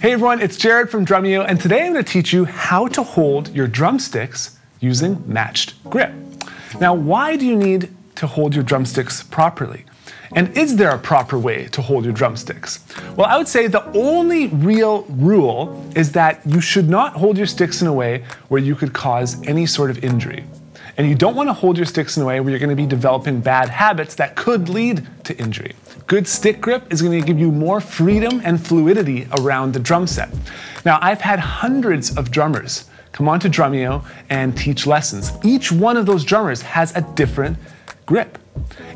Hey everyone, it's Jared from Drumeo, and today I'm going to teach you how to hold your drumsticks using matched grip. Now, why do you need to hold your drumsticks properly? And is there a proper way to hold your drumsticks? Well, I would say the only real rule is that you should not hold your sticks in a way where you could cause any sort of injury. And you don't want to hold your sticks in a way where you're going to be developing bad habits that could lead to injury. Good stick grip is going to give you more freedom and fluidity around the drum set. Now, I've had hundreds of drummers come on to Drumeo and teach lessons. Each one of those drummers has a different grip.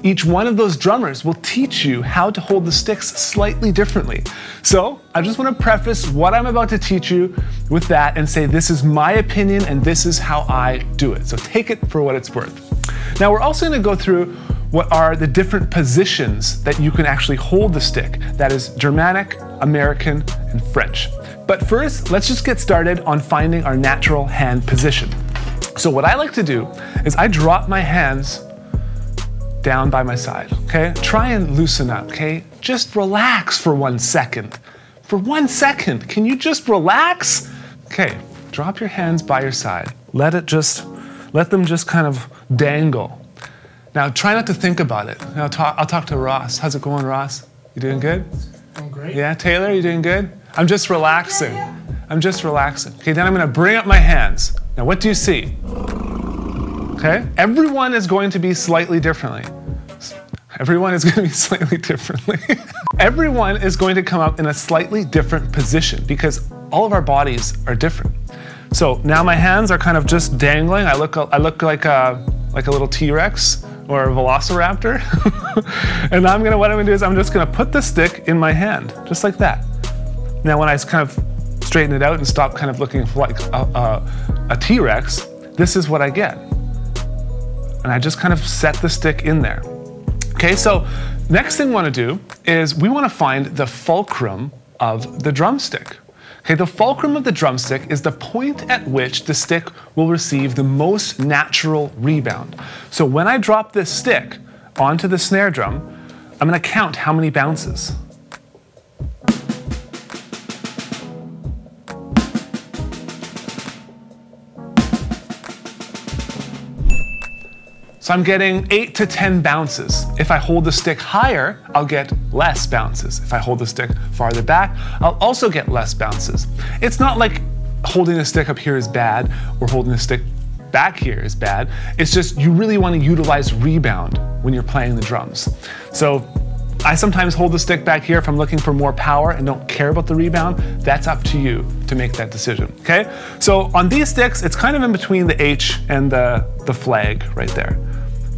Each one of those drummers will teach you how to hold the sticks slightly differently. So I just want to preface what I'm about to teach you with that and say this is my opinion and this is how I do it. So take it for what it's worth. Now we're also going to go through what are the different positions that you can actually hold the stick. That is Germanic, American, and French. But first, let's just get started on finding our natural hand position. So what I like to do is I drop my hands down by my side, okay? Try and loosen up, okay? Just relax for one second. For one second, can you just relax? Okay, drop your hands by your side. Let it just, let them just kind of dangle. Now try not to think about it. Now talk, I'll talk to Ross. How's it going, Ross? You doing good? I'm great. Yeah, Taylor, you doing good? I'm just relaxing. I'm just relaxing. Okay, then I'm gonna bring up my hands. Now what do you see? Okay? Everyone is going to be slightly differently. Everyone is going to be slightly differently. Everyone is going to come up in a slightly different position because all of our bodies are different. So now my hands are kind of just dangling. I look, I look like a, like a little T-Rex or a velociraptor. and I'm gonna, what I'm gonna do is I'm just gonna put the stick in my hand, just like that. Now when I kind of straighten it out and stop kind of looking like a, a, a T-Rex, this is what I get and I just kind of set the stick in there. Okay, so next thing we want to do is we want to find the fulcrum of the drumstick. Okay, the fulcrum of the drumstick is the point at which the stick will receive the most natural rebound. So when I drop this stick onto the snare drum, I'm going to count how many bounces. So I'm getting eight to 10 bounces. If I hold the stick higher, I'll get less bounces. If I hold the stick farther back, I'll also get less bounces. It's not like holding the stick up here is bad or holding the stick back here is bad. It's just you really want to utilize rebound when you're playing the drums. So I sometimes hold the stick back here if I'm looking for more power and don't care about the rebound. That's up to you to make that decision, okay? So on these sticks, it's kind of in between the H and the, the flag right there.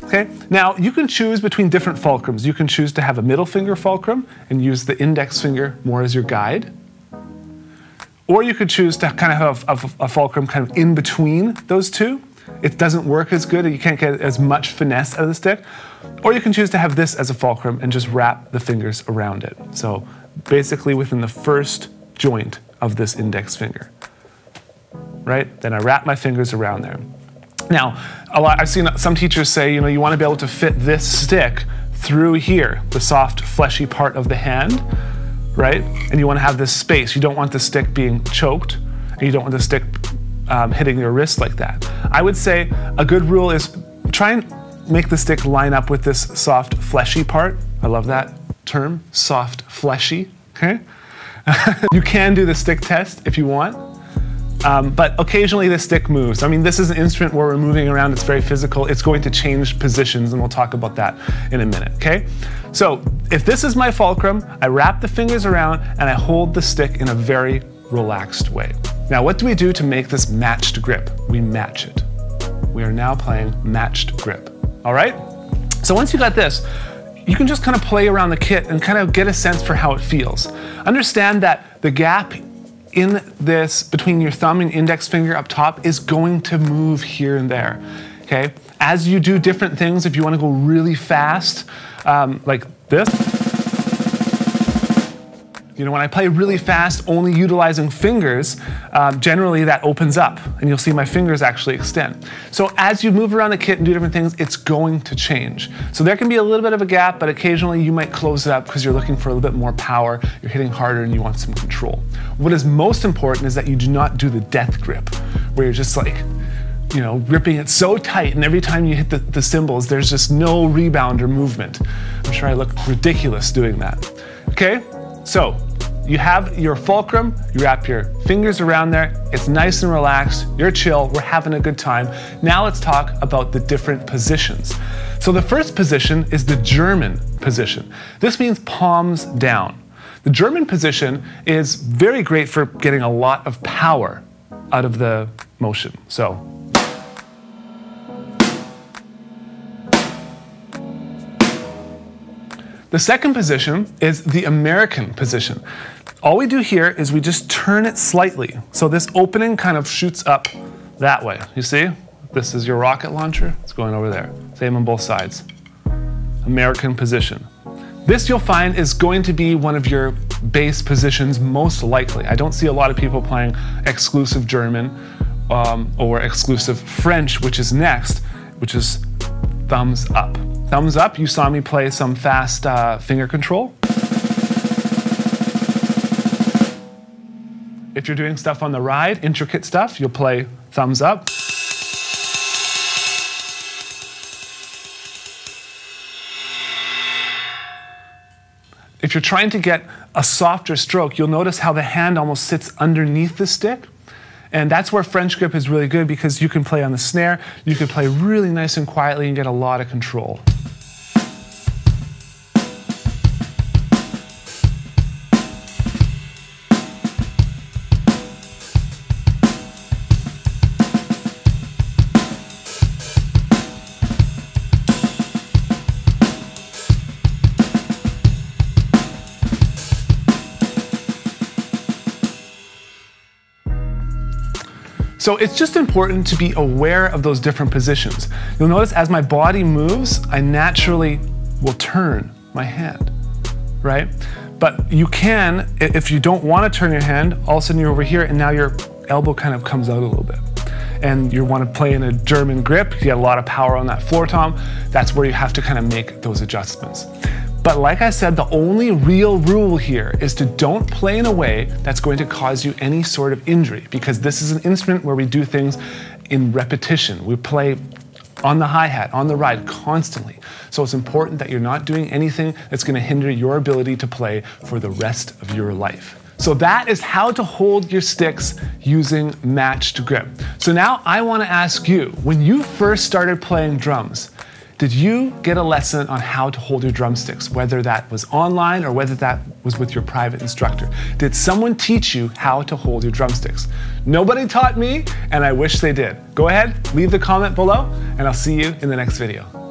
Okay, now you can choose between different fulcrums. You can choose to have a middle finger fulcrum and use the index finger more as your guide. Or you could choose to kind of have a, a fulcrum kind of in between those two. It doesn't work as good, you can't get as much finesse out of the stick. Or you can choose to have this as a fulcrum and just wrap the fingers around it. So basically within the first joint of this index finger. Right? Then I wrap my fingers around there. Now, lot, I've seen some teachers say, you know, you want to be able to fit this stick through here, the soft, fleshy part of the hand, right? And you want to have this space. You don't want the stick being choked, and you don't want the stick um, hitting your wrist like that. I would say a good rule is try and make the stick line up with this soft, fleshy part. I love that term, soft, fleshy, okay? you can do the stick test if you want. Um, but occasionally the stick moves. I mean, this is an instrument where we're moving around, it's very physical. It's going to change positions, and we'll talk about that in a minute, okay? So if this is my fulcrum, I wrap the fingers around and I hold the stick in a very relaxed way. Now, what do we do to make this matched grip? We match it. We are now playing matched grip, all right? So once you got this, you can just kind of play around the kit and kind of get a sense for how it feels. Understand that the gap in this between your thumb and index finger up top is going to move here and there. Okay, as you do different things, if you want to go really fast, um, like this, You know, when I play really fast, only utilizing fingers, um, generally that opens up and you'll see my fingers actually extend. So as you move around the kit and do different things, it's going to change. So there can be a little bit of a gap, but occasionally you might close it up because you're looking for a little bit more power, you're hitting harder and you want some control. What is most important is that you do not do the death grip, where you're just like, you know, gripping it so tight, and every time you hit the, the cymbals, there's just no rebound or movement. I'm sure I look ridiculous doing that. Okay, so you have your fulcrum, you wrap your fingers around there, it's nice and relaxed, you're chill, we're having a good time. Now let's talk about the different positions. So the first position is the German position. This means palms down. The German position is very great for getting a lot of power out of the motion. So The second position is the American position. All we do here is we just turn it slightly. So this opening kind of shoots up that way. You see? This is your rocket launcher. It's going over there. Same on both sides. American position. This you'll find is going to be one of your base positions most likely. I don't see a lot of people playing exclusive German um, or exclusive French, which is next, which is thumbs up. Thumbs up, you saw me play some fast uh, finger control. If you're doing stuff on the ride, intricate stuff, you'll play thumbs up. If you're trying to get a softer stroke, you'll notice how the hand almost sits underneath the stick. And that's where French grip is really good because you can play on the snare, you can play really nice and quietly and get a lot of control. So it's just important to be aware of those different positions. You'll notice as my body moves, I naturally will turn my hand, right? But you can, if you don't want to turn your hand, all of a sudden you're over here and now your elbow kind of comes out a little bit. And you want to play in a German grip, you get a lot of power on that floor tom, that's where you have to kind of make those adjustments. But like I said, the only real rule here is to don't play in a way that's going to cause you any sort of injury because this is an instrument where we do things in repetition. We play on the hi-hat, on the ride, constantly. So it's important that you're not doing anything that's gonna hinder your ability to play for the rest of your life. So that is how to hold your sticks using matched grip. So now I wanna ask you, when you first started playing drums, did you get a lesson on how to hold your drumsticks, whether that was online or whether that was with your private instructor? Did someone teach you how to hold your drumsticks? Nobody taught me, and I wish they did. Go ahead, leave the comment below, and I'll see you in the next video.